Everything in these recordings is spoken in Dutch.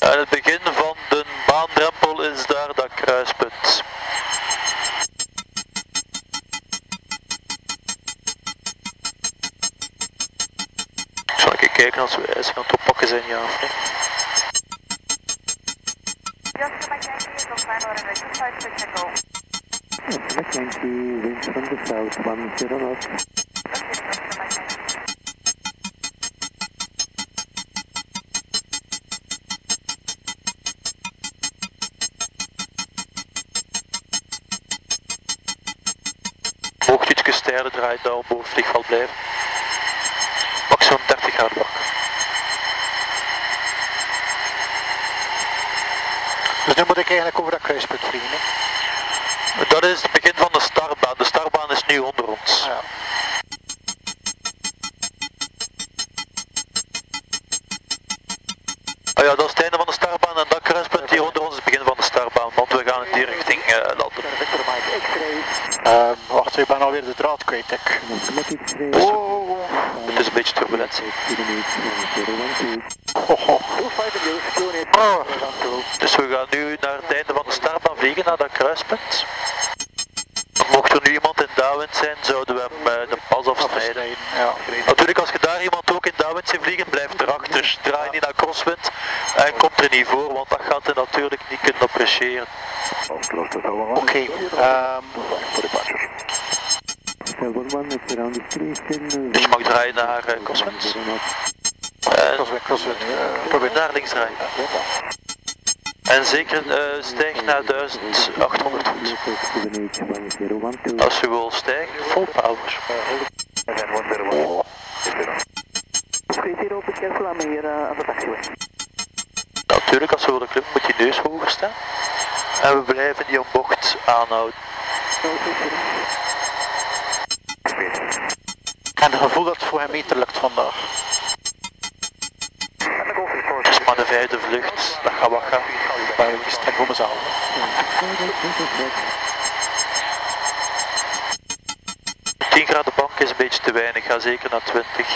Aan het begin van de baandrempel is daar dat kruispunt. Zal ik kijken als we ijs gaan oppakken zijn, ja of nee? Just my Yankee is on final runway 25 technical. Select Yankee, wind from the south, 10 knots. Draait daar boven het vliegveld blijven. Maximum 30 graden bak. Dus nu moet ik eigenlijk over dat kruispunt vliegen. Hè? Dat is het begin Het is een beetje turbulentie. ho, ho. 25 degrees, QNH. Oh. Dus we gaan nu naar het einde van de starbaan vliegen, naar dat kruispunt. Mocht er nu iemand in downwind zijn, zouden we hem eh, de pas afsnijden. Ja. Natuurlijk, als je daar iemand ook in downwind ziet vliegen, blijf erachter. Draai niet naar crosswind en komt er niet voor, want dat gaat hij natuurlijk niet kunnen appreciëren. Oké, ehm, 711, Dus je mag draaien naar eh, crosswind. En crosswind, crosswind. eh, probeer daar links draaien. En zeker eh, stijg naar 1800 voet. Als je wil stijgen, full power. Uh. Natuurlijk, als we willen klimmen, moet je neus hoger staan. En we blijven die bocht aanhouden. En het gevoel dat het voor hem beter lukt vandaag. Het is maar de vijfde vlucht, dat gaat wat gaan. Maar ik sterk voor mezelf. 10 graden bank is een beetje te weinig, ga zeker naar 20.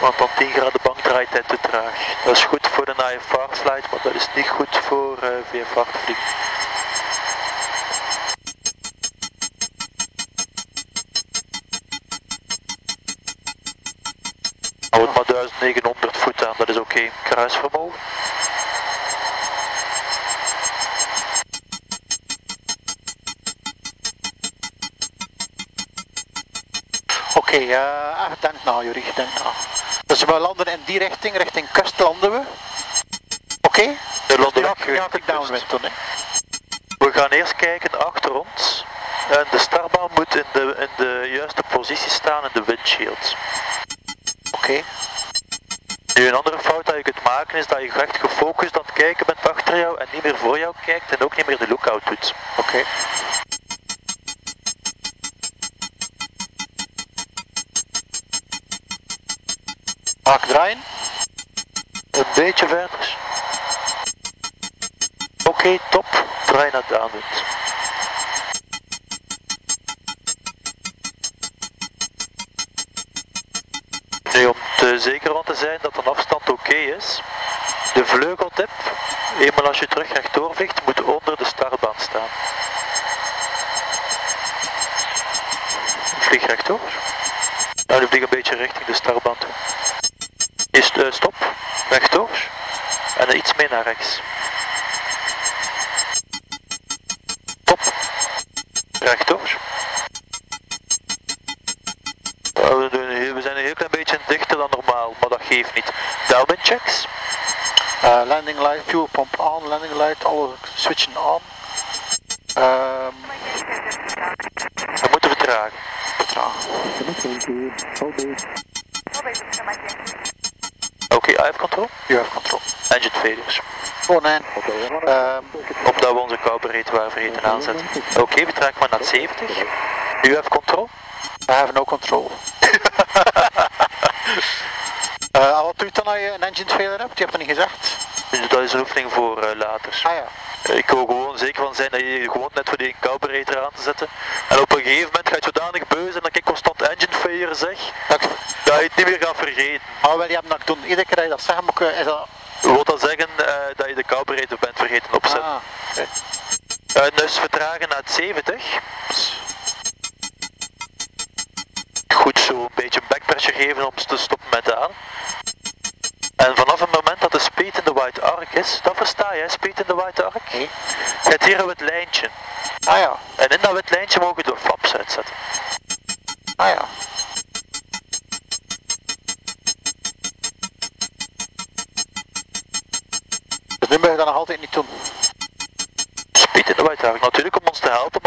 Want dan 10 graden bank draait hij te traag. Dat is goed voor een IFR slide, maar dat is niet goed voor uh, VFR oké. Kruisvermogen. Oké, eh, echt denk na, Jurie, denk na. Dus we landen in die richting, richting kust landen we. Oké? De landen ja, ik downwind. We gaan eerst kijken achter ons. En de starbaan moet in de, in de juiste positie staan in de windshield. Maken is Vlieg rechtdoor. Nou, nu vlieg een beetje richting de starbaan toe. Is eh, stop, rechtdoor en iets meer naar rechts. Top, rechtdoor. Nou, we, zijn een heel klein beetje dichter dan normaal, maar dat geeft niet. Downwind checks. Eh, landing light, fuel pump aan, landing light, alle switchen aan. Oké, I have control. You have control. Engine failures. Oh nee. Ehm, Opdat we onze carburetor waren vergeten aanzetten. Oké, vertraag maar naar 70. U have control. I have no control. Eh, wat doe je dan als je een engine failure hebt? Je hebt het niet gezegd. Dus dat is een oefening voor eh, later. Ah ja. Ik wil gewoon zeker van zijn dat je gewoon net voor die carburetor aan te zetten. En op een gegeven moment gaat je zodanig beu zijn dat ik constant engine failure zeg, Dat, dat je het niet meer gaat vergeten. maar wel, je hebt dat doen. Iedere keer dat je dat zegt, moet ik, eh, is dat wil dat zeggen eh, dat je de carburetor bent vergeten opzetten. Ah, oké. Eh, dus vertragen naar het 70. Goed zo een beetje backpressure geven om te stoppen met de aan. En vanaf het moment dat de speed in de white is, dat versta je, speed in de white arc. Oké. Je hebt hier een wit lijntje. Ah ja, En in dat wit lijntje mogen we de flaps uitzetten. ah ja. Dus nu mag je dat nog altijd niet doen. Speed in de white arc. Natuurlijk om ons te helpen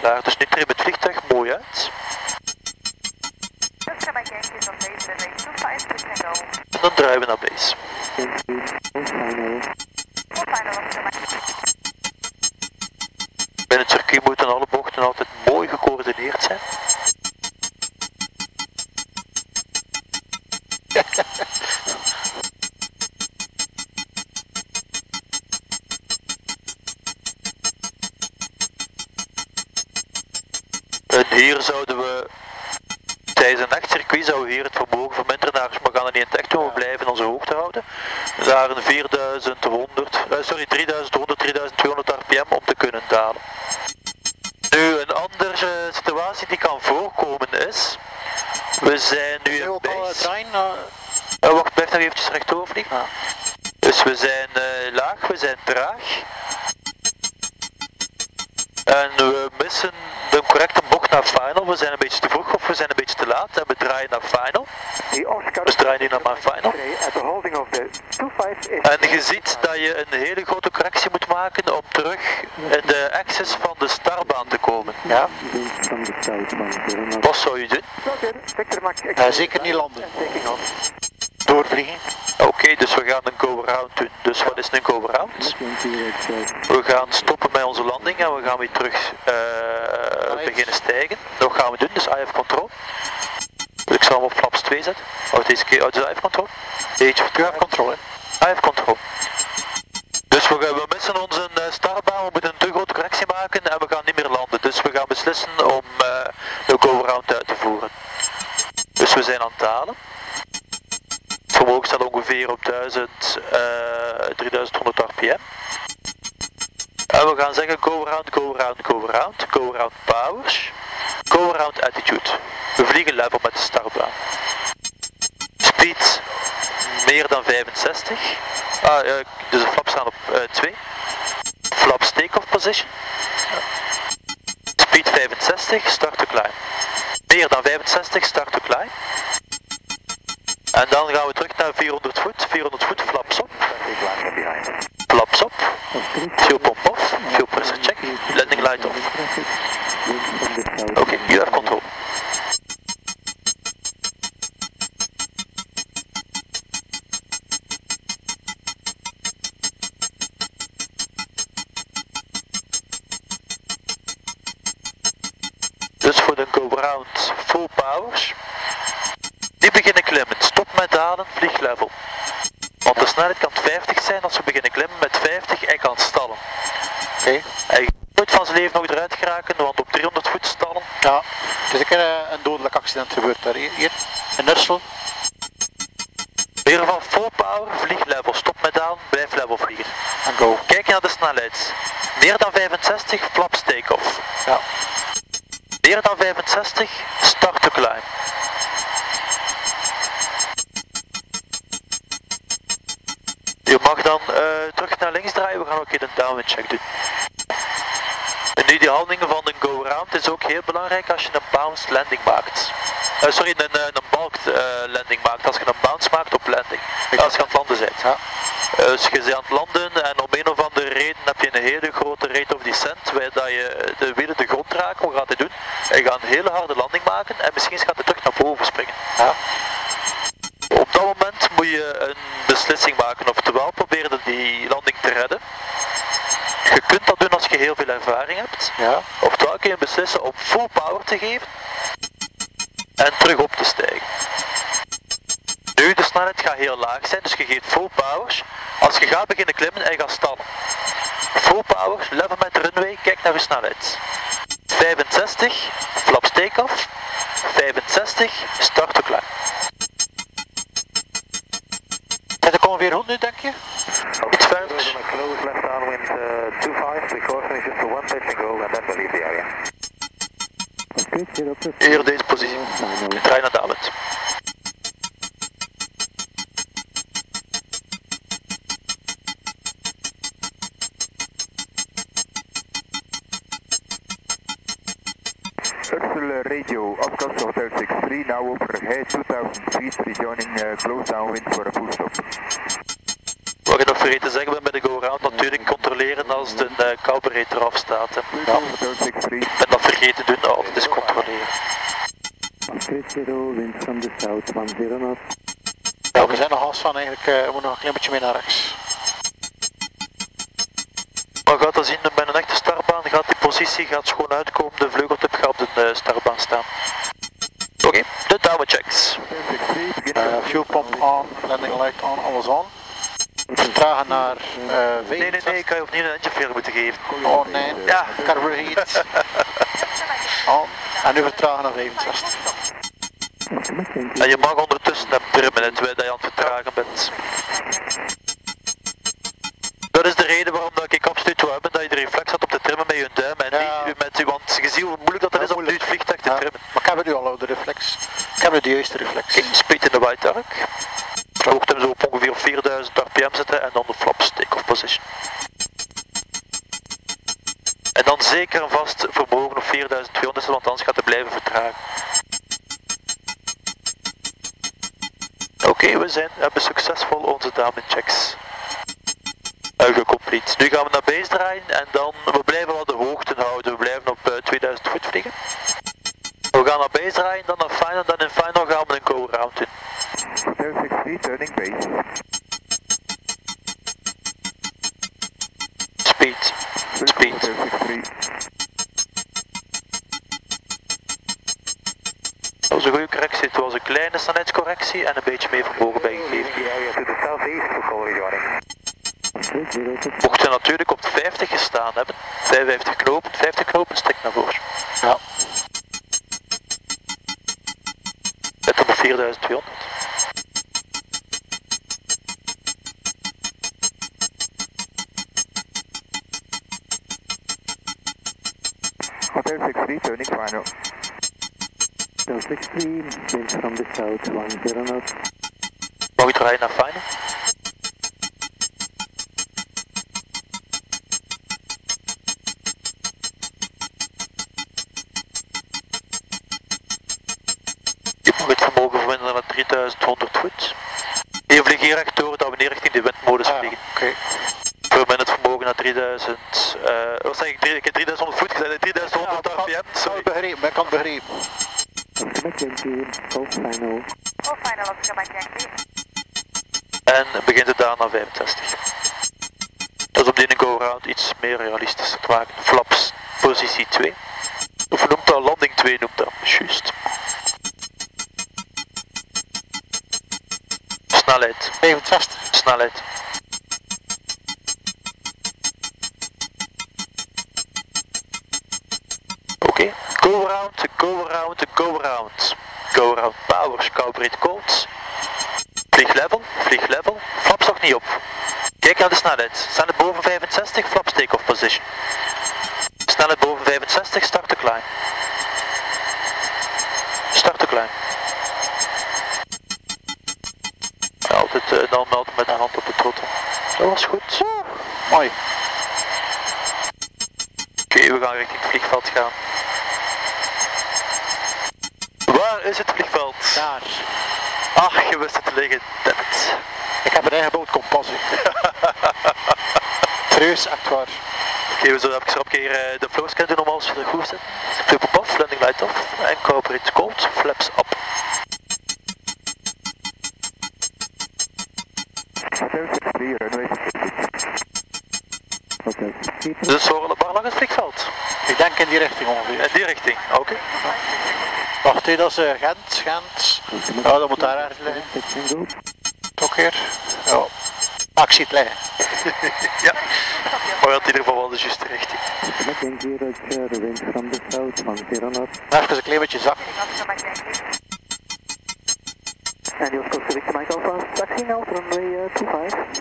klaar. Dus nu trim het vliegtuig mooi uit. Just come again, use of base runway 25, we can go. En dan draaien we naar base. Binnen het circuit moeten alle bochten altijd mooi gecoördineerd zijn. hier zouden we tijdens een nachtcircuit zouden we hier het vermogen verminderen naar, we gaan er niet in het echt doen, we blijven onze hoogte houden. Naar een 4100, eh, sorry 3100, 3200 rpm om te kunnen dalen. Nu, een andere situatie die kan voorkomen is, we zijn nu in eh, base. draaien? eh, Eh, wacht, blijf nog eventjes rechtdoor vliegen. Dus we zijn eh, laag, we zijn traag. The Oscar. Dus draai nu naar mijn final. At the holding of the 25 is. En je ziet dat je een hele grote correctie moet maken om terug in de access van de starbaan te komen. Ja, Winds from the south 10 Wat zou je doen? Zeker niet landen. Doorvliegen. Oké, dus we gaan een go-around doen. Dus wat is een go-around? 28 south. We gaan stoppen met onze landing en we gaan weer terug eh, beginnen stijgen. Dat gaan we doen, dus IF control. Hem op flaps 2 zetten. Oh, deze keer, oh, dus IF control. Eentje of Ja, controle. IF control. Dus we, gaan- we missen onze eh, startbaan, we moeten een te grote correctie maken en we gaan niet meer landen. Dus we gaan beslissen om eh, de go-around uit te voeren. Dus we zijn aan het dalen. Het vermogen staat ongeveer op 1000, eh 3100 rpm. En we gaan zeggen go around, go around, go around, go around powers, go around attitude. We vliegen level met de startbaan. Speed meer dan 65. Ah, eh, dus de flaps staan op 2. Flaps take-off position. Speed 65, start to climb. Meer dan 65, start to climb. En dan gaan we terug naar 400 voet. 400 voet, flaps op. Flaps op. Fuel pump off. Fuel pressure check. Landing light off. You have control. Dus voor de go-round full powers. Die beginnen klimmen. Stop met dalen, vlieglevel. Want de snelheid kan 50 zijn als we beginnen klimmen met 50 en gaan stallen. Oké. Hij gaat nooit van zijn leven nog eruit geraken, want op 300 voet stallen Ja, het is een keer eh, een dodelijk accident gebeurd daar. Hier, hier. in Nursel. In ieder geval full power, vlieglevel. Stop met dalen, blijf level vliegen. En go. Kijk naar de snelheid. Meer dan 65, flaps take-off. Ja. Meer dan 65, start to climb. Je mag dan eh, terug naar links draaien, we gaan ook even een downwind check doen. Nu die houdingen van een go-round is ook heel belangrijk als je een bounced landing maakt. Eh, sorry, een, eh, een balked eh, landing maakt. Als je een bounce maakt op landing. Als je aan het landen bent. Ja. Dus je bent aan het landen en om een of andere reden heb je een hele grote rate of descent, waar dat je de wielen de grond raken. Wat gaat hij doen? Hij gaat een hele harde landing maken en misschien gaat hij terug naar boven springen. Ja. Op dat moment moet je een beslissing maken. Oftewel proberen die landing te redden. Je kunt dat doen als je heel veel ervaring hebt. Ja. Oftewel kun je beslissen om full power te geven en terug op te stijgen. Nu, de snelheid gaat heel laag zijn, dus je geeft full powers. Als je gaat beginnen klimmen en gaat stallen. Full powers, level met de runway, kijk naar je snelheid. 65, flaps take-off. 65, start to climb. Zet ik ongeveer 100 nu, Hier deze positie. Draai naar Dalet. Ursula Radio, opkast Hotel 63, now overhead 2000 feet, rejoining uh, close downwind for a full stop. Wat je nog vergeten te zeggen we bij de go-round, natuurlijk controleren als de uh, afstaat. eraf staat. Hè dat altijd is controleren. Wind van de south, Ja, we zijn nog half van eigenlijk, eh, we moeten nog een klein beetje mee naar rechts. Maar gaat dat zien, bij een echte startbaan gaat die positie gaat schoon uitkomen, de vleugeltip gaat op de eh, startbaan staan. Oké, de tower checks. Uh, fuel pump on. landing light on, alles on. Vertragen naar uh, Nee, nee, nee, ik kan je opnieuw een engine moeten geven. Oh nee, ja. carbureer on. En nu vertragen naar 65. En je mag ondertussen naar trimmen, terwijl dat je aan het vertragen bent. Dat is de reden waarom dat ik absoluut wou hebben dat je de reflex had op te trimmen met je duim en Ja. niet met je, want je ziet hoe moeilijk dat het is om nu het vliegtuig te Ja, trimmen. maar ik heb het nu al, de reflex. Ik heb nu de juiste reflex. Oké, speed in de white arc. Je hem zo op ongeveer 4000 rpm zetten en dan de flaps take-off position. Dan zeker en vast vermogen op 4200, want anders gaat hij blijven vertragen. Oké, we zijn, hebben succesvol onze downwind checks uitgecomplete. Nu gaan we naar base draaien en dan, we blijven wel de hoogte houden. We blijven op eh, 2000 voet vliegen. We gaan naar base draaien, dan naar final, dan in final gaan we een go-round doen. Hotel 63, turning base. Speed. Speed. Hotel 63. Dat was een goede correctie. Het was een kleine snelheidscorrectie en een beetje meer vermogen bijgegeven. Mocht je natuurlijk op de 50 gestaan hebben, 55 knopen, 50 knopen, stek naar voren. Ja. Op 4200. 63, wind from the south, 10 knot. Mag je draaien naar final? Je mag het vermogen verminderen naar 3100 voet. Je vliegt hier recht door dat we niet richting de windmodus Ah, ja, vliegen. Oké. Verminder het vermogen naar 3000, eh wat zeg ik, Drie- ik heb 3100 voet gezegd, 3100 Ja, rpm, Ik kan sorry. het begrepen, ik kan het begrepen. Oscar 20, call final. Full final Oscar Mike Yankee. En begint het daar naar 65. Dat is om die een go-round iets meer realistisch te maken. Kijk naar de snelheid. Snelheid boven 65, flaps take-off position. Oké, we zullen even een keer eh, de flow doen om alles te goed te zetten. Flip op off, landing light off en carburetor cold, flaps up. Hotel 63, runway 60. Hotel 63, Dus horen waar lag het vliegveld? Niet denk in die richting ongeveer. In die richting, oké. Wacht, hé, dat is eh, Gent, Gent. Ja, dat moet daar ergens liggen. Toch weer? Ja. Ah, ik zie het liggen. Ja, maar in ieder geval wel de juiste richting. Mac Zero, the wind from the south, 10 knot. Even een klein beetje zakken. Mike Yankee. And your Oscar Victor Mike Alpha, taxi now, runway uh, 25.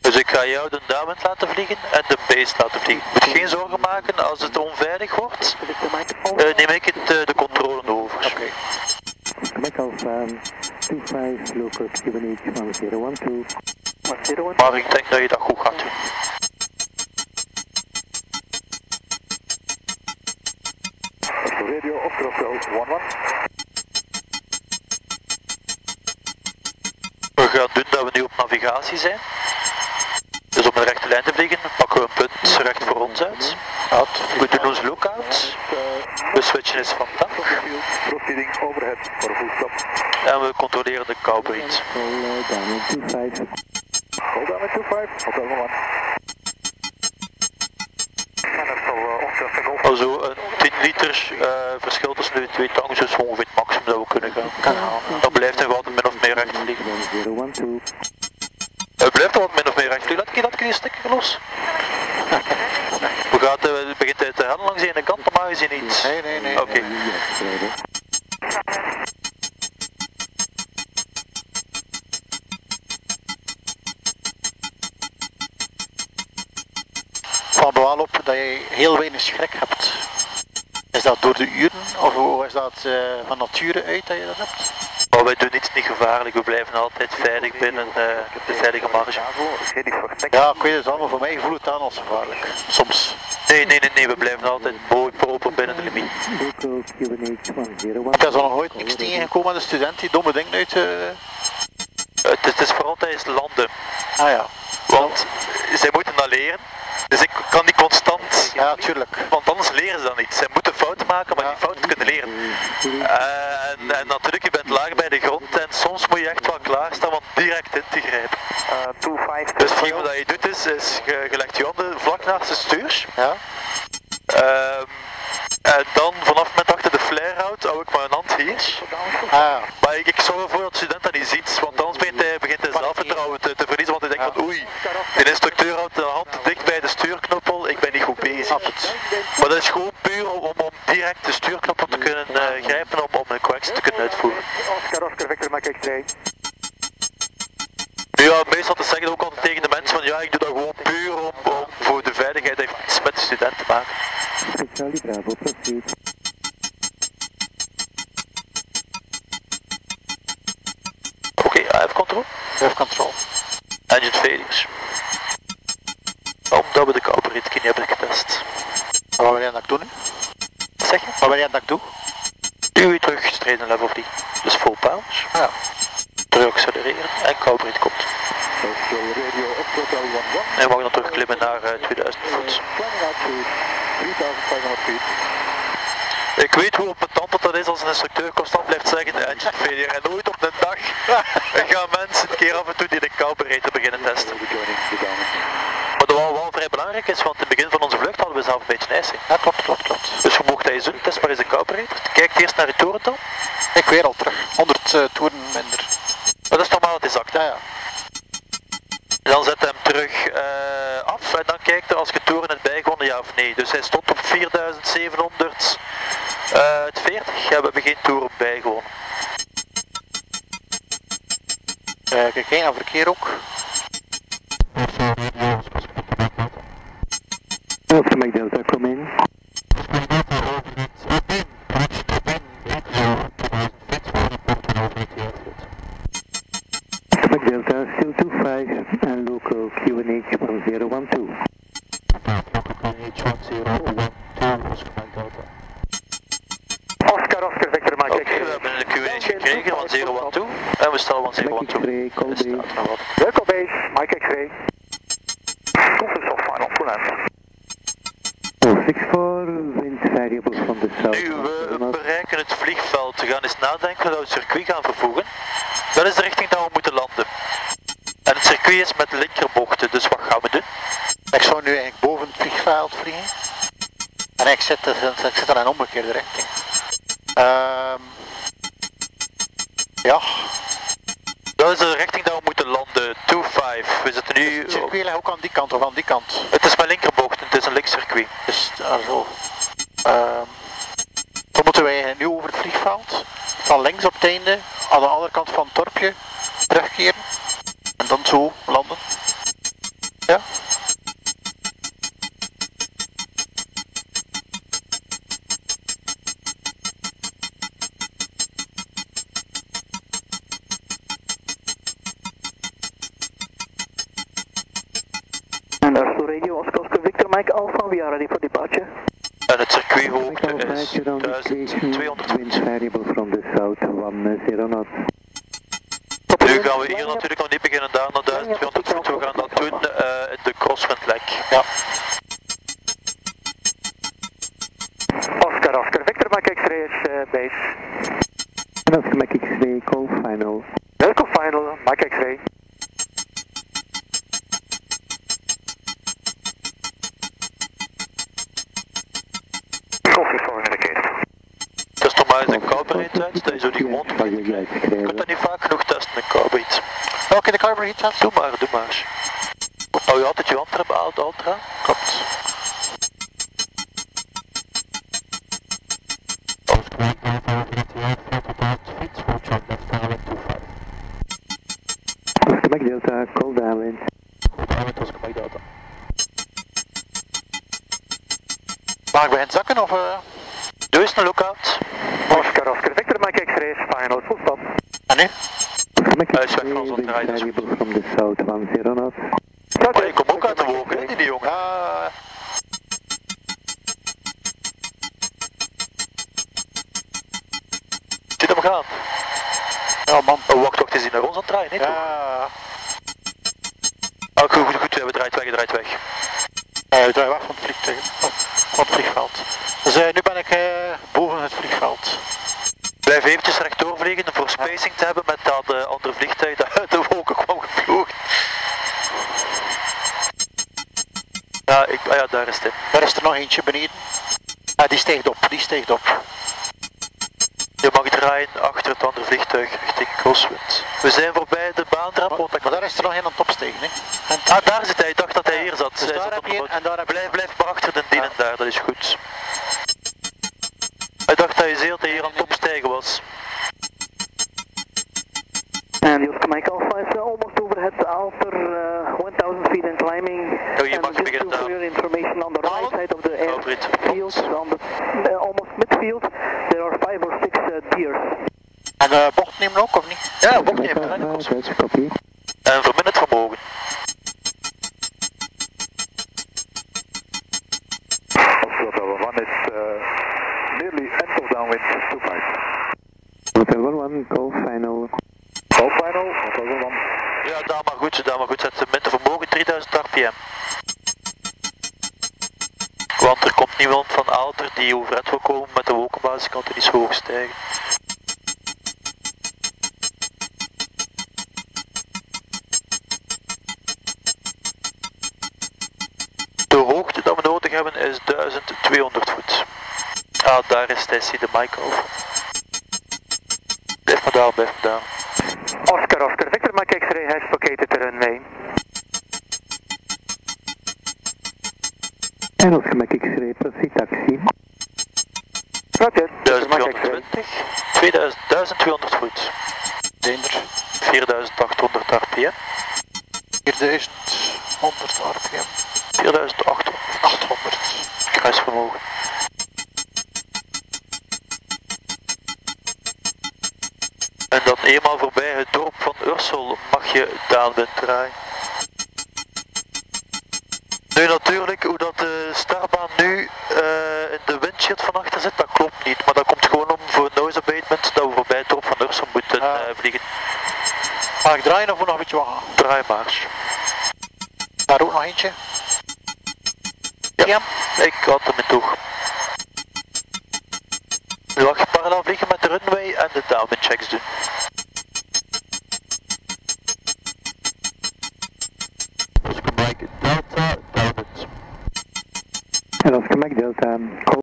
Dus ik ga jou de downwind laten vliegen en de base laten vliegen. Moet je geen zorgen maken als het onveilig wordt. Eh, neem ik het, eh, de controle over. Oké. Mike Alpha, 25, local QNH 1012. 1012. Maar ik denk dat je dat goed gaat doen. Radio Oscar Oscar 11. We gaan doen dat we nu op navigatie zijn. Dus om een rechte lijn te vliegen, pakken we een punt recht voor ons uit. We doen ons We switchen eens van tak. Proceeding overhead voor full stop. En we controleren de cowbreed. Uh, downwind 25. Hold down at 25, hotel 1. En dat zal uh, Oscar Single. Also een 10 liter eh, verschil tussen de twee tanks is ongeveer het maximum dat we kunnen gaan. Gaan. Dan blijft hij gewoon min of meer recht. 1012. Het blijft wel min of meer recht vliegen. Laat ik, die sticker los. We gaan, het begint te rennen langs de ene kant, normaal gezien niet. Nee, nee, nee. Oké. Driver. Van bewaal op dat je heel weinig schrik hebt. Is dat door de uren of hoe is dat eh, van nature uit dat je dat hebt? Maar wij doen iets niet gevaarlijk, we blijven altijd veilig binnen eh, de veilige marge. Ja, ik weet het allemaal, voor mij voelt het aan als gevaarlijk. Soms. Nee, nee, nee, nee, we blijven altijd mooi proper binnen de limiet. Local QNH 101. Ik heb zo nog nooit niks tegengekomen aan een student die domme dingen uit... eh, Het, is- het is vooral tijdens landen, Ah ja. want zij moeten dat leren. Dus ik kan niet constant, Ja, tuurlijk. want anders leren ze dat niet. Zij moeten fouten maken, maar die fouten kunnen leren. Eh, en, en natuurlijk, de grond en soms moet je echt wel klaarstaan om direct in te grijpen. Uh, 25. Dus hetgeen wat je doet is, is je, je legt je handen vlak naast het stuur. Ja. Ehm, en dan vanaf het moment achter de flare houdt, hou ik mijn hand hier. Ah ja. Maar ik, ik zorg ervoor dat de student dat niet ziet, want anders begint hij, begint hij zelfvertrouwen te, te verliezen, want hij denkt van oei, de instructeur houdt de hand dicht bij de stuurknoppel, ik ben niet goed bezig. Maar dat is gewoon puur om direct de stuurknoppel te kunnen eh, grijpen om, om een correctie te kunnen uitvoeren. Oscar Oscar Victor Mike X-ray. Ja, meestal te zeggen ook altijd tegen de mensen van ja, ik doe dat gewoon puur om, om voor de veiligheid, heeft niets met de student te maken. Charlie Bravo, proceed. Oké, AF control, Have control. engine failures. Jij dat? Duw je terug straight in level 3. Dus full pounds. Ah ja. Terug accelereren en carburetor komt. Social Radio Oscar 11. En je mag dan terugklimmen naar eh, 2000 voet. Climbing out to 3500 feet. Ik weet hoe ambetant dat is als een instructeur constant blijft zeggen de engine failure. En nooit op de dag gaan mensen een keer af en toe die de carburetor beginnen testen. We'll be joining the downwind. Maar dat wel, wel vrij belangrijk is, want in het begin van onze vlucht hadden we zelf een beetje ijsing. Ja, klopt. Dus we mochten dat eens doen, test maar eens de carburetor. Kijk eerst naar je torental. Ik weer al terug. 100 uh, toeren minder. Maar dat is normaal, het is zacht. hè. Ja, dan zet hij hem terug eh, af en dan kijkt hij als je toren het bijgewonnen ja of nee. Dus hij stond op 4740. we hebben geen toeren bijgewonnen. Uh, kijk, geen aan verkeer ook. Delta, 012 en we stellen van Mike 012. X-ray, call Dus base. staat er wat. Welkom base, Mike X-ray. Conference of final plan. 064, wind variable from the south. Nu, we bereiken het vliegveld. We gaan eens nadenken dat we het circuit gaan vervoegen. Dat is de richting dat we moeten landen. En het circuit is met linkerbochten, dus wat gaan we doen? Ik zou nu eigenlijk boven het vliegveld vliegen. En ik zit, dus- ik zit in een omgekeerde richting. Ehm ja, kant die kant. Het is met linkerbochten, het is een linkscircuit. Dus daar zo. Ehm dan moeten wij nu over het vliegveld. Van links op het einde, aan de andere kant van het dorpje, terugkeren. En dan zo landen. Ja? You're on the station, 1200 wind variable from the south, 10 knots. Nu gaan we hier natuurlijk nog niet beginnen daar naar 1200 voet. We gaan dat doen eh, in de crosswindlek. Ja. Oscar Oscar Victor Mike X-ray is uh, base. Oscar Mike X-ray, call final. Welcome final, Mike X-ray. Attention. Variable from the south, 10 knots. Maar je komt ook uit de wolken, hè, die jongen. Ja, Ziet hem gaan. ja man. Oh, wacht, wacht, is hij naar ons aan het draaien, hè? Ja. Oh, goed, goed, goed, we draait weg, hij draait weg. Eh, ik draai weg van het vliegtuig. Oh, van het vliegveld. Dus eh, nu ben ik eh, boven het vliegveld. Blijf eventjes rechtdoor vliegen voor spacing te hebben met dat eh, andere vliegtuig dat uit de gevlogen. Ja, ik, ah ja, daar is het. Daar is er nog eentje beneden. Ah, die steegt op, die steegt op. Je mag draaien achter het andere vliegtuig richting crosswind. We zijn voorbij de baantrap, Maar daar is er nog een aan het opstegen. Hè. En Ah, daar zit hij. Ik dacht dat hij hier zat. Dus Hij daar zat heb je en daar Blijf, blijf maar achter de dienen daar, dat is goed. Want er komt niemand van Alter die overheid wil komen met de wolkenbasis, kan er niet zo hoog stijgen. De hoogte dat we nodig hebben is 1200 voet. Ah, daar is Tessie de mic over. Blijf maar daar, blijf maar daar. Oscar, Oscar, Victor Mike X-ray has located the runway. En Oscar Mike X-ray, proceed taxi. Roger, Victor Mike X-ray. 1220, 2000, 1200 voet, Zijn er 4800 rpm, 4100 rpm. 4800 800. kruisvermogen. En dan eenmaal voorbij het dorp van Ursel mag je downwind draaien. Nu natuurlijk, hoe dat de starbaan nu eh, in de windshield van achter zit, dat klopt niet. Maar dat komt gewoon om voor noise abatement dat we voorbij het dorp van Ursel moeten eh, vliegen. Ga ik draaien of nog een beetje wachten? Draai maar. Daar ook nog eentje. Ja, ik had hem in toeg. Nu mag je parallel vliegen met de runway en de downwind checks doen.